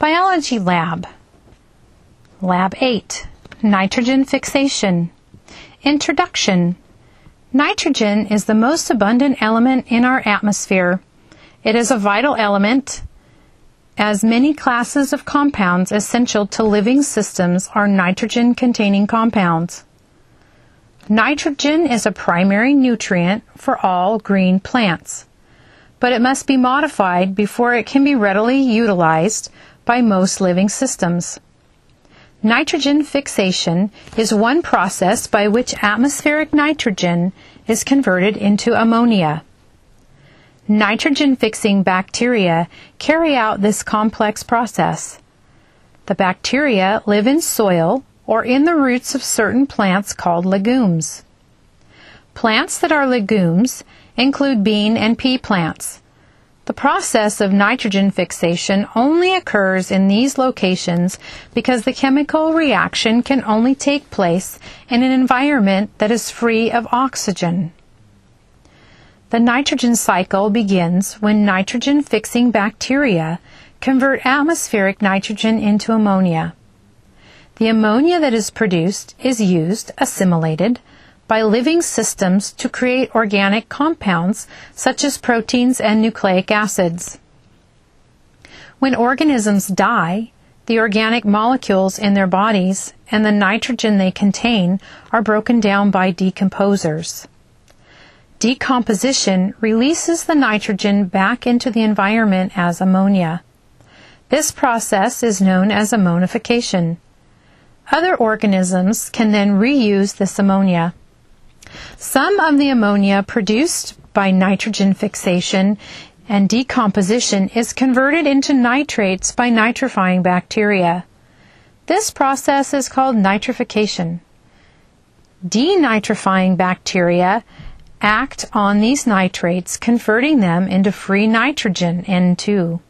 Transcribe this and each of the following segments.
Biology Lab. Lab 8. Nitrogen Fixation. Introduction. Nitrogen is the most abundant element in our atmosphere. It is a vital element as many classes of compounds essential to living systems are nitrogen containing compounds. Nitrogen is a primary nutrient for all green plants, but it must be modified before it can be readily utilized by most living systems. Nitrogen fixation is one process by which atmospheric nitrogen is converted into ammonia. Nitrogen fixing bacteria carry out this complex process. The bacteria live in soil or in the roots of certain plants called legumes. Plants that are legumes include bean and pea plants. The process of nitrogen fixation only occurs in these locations because the chemical reaction can only take place in an environment that is free of oxygen. The nitrogen cycle begins when nitrogen fixing bacteria convert atmospheric nitrogen into ammonia. The ammonia that is produced is used, assimilated, by living systems to create organic compounds such as proteins and nucleic acids. When organisms die, the organic molecules in their bodies and the nitrogen they contain are broken down by decomposers. Decomposition releases the nitrogen back into the environment as ammonia. This process is known as ammonification. Other organisms can then reuse this ammonia. Some of the ammonia produced by nitrogen fixation and decomposition is converted into nitrates by nitrifying bacteria. This process is called nitrification. Denitrifying bacteria act on these nitrates, converting them into free nitrogen, N2.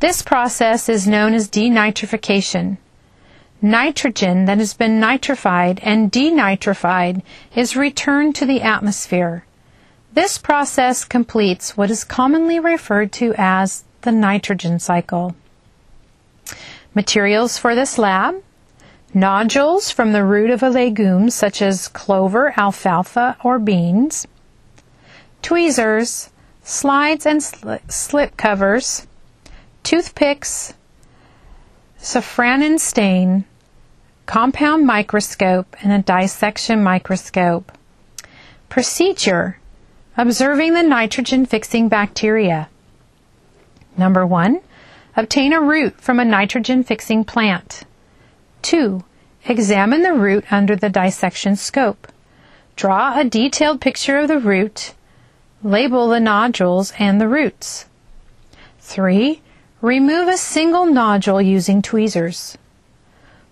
This process is known as denitrification. Nitrogen that has been nitrified and denitrified is returned to the atmosphere. This process completes what is commonly referred to as the nitrogen cycle. Materials for this lab. Nodules from the root of a legume such as clover, alfalfa, or beans, tweezers, slides and sl- slip covers, toothpicks, safranin stain, compound microscope, and a dissection microscope. Procedure Observing the nitrogen fixing bacteria. Number one, obtain a root from a nitrogen fixing plant. 2. Examine the root under the dissection scope. Draw a detailed picture of the root. Label the nodules and the roots. 3. Remove a single nodule using tweezers.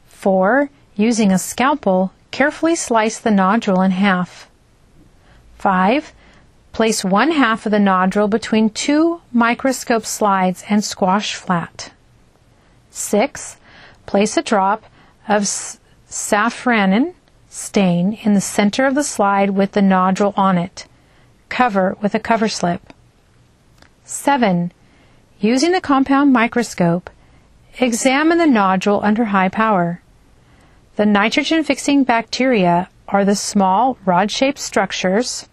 4. Using a scalpel, carefully slice the nodule in half. 5. Place one half of the nodule between two microscope slides and squash flat. 6. Place a drop of safranin stain in the center of the slide with the nodule on it. Cover with a cover slip. 7. Using the compound microscope, examine the nodule under high power. The nitrogen fixing bacteria are the small rod shaped structures.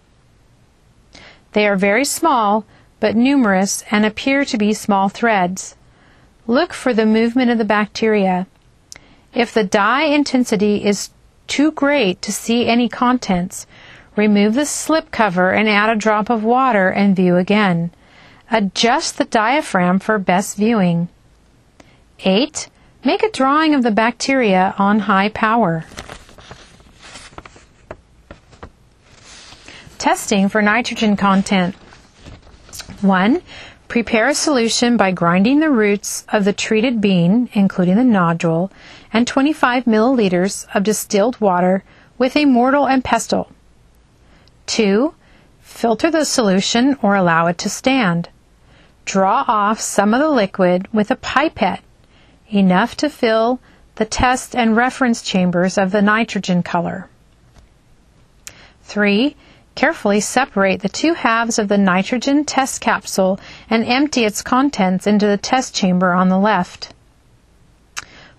They are very small but numerous and appear to be small threads. Look for the movement of the bacteria. If the dye intensity is too great to see any contents, remove the slip cover and add a drop of water and view again. Adjust the diaphragm for best viewing. 8. Make a drawing of the bacteria on high power. Testing for nitrogen content. 1. Prepare a solution by grinding the roots of the treated bean, including the nodule, and 25 milliliters of distilled water with a mortar and pestle. 2. Filter the solution or allow it to stand. Draw off some of the liquid with a pipette, enough to fill the test and reference chambers of the nitrogen color. 3. Carefully separate the two halves of the nitrogen test capsule and empty its contents into the test chamber on the left.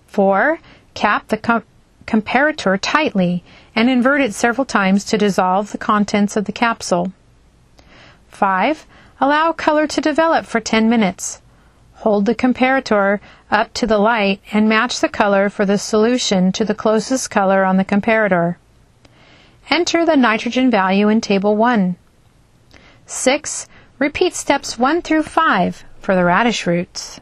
4. Cap the com- comparator tightly and invert it several times to dissolve the contents of the capsule. 5. Allow color to develop for 10 minutes. Hold the comparator up to the light and match the color for the solution to the closest color on the comparator. Enter the nitrogen value in Table 1. 6. Repeat steps 1 through 5 for the radish roots.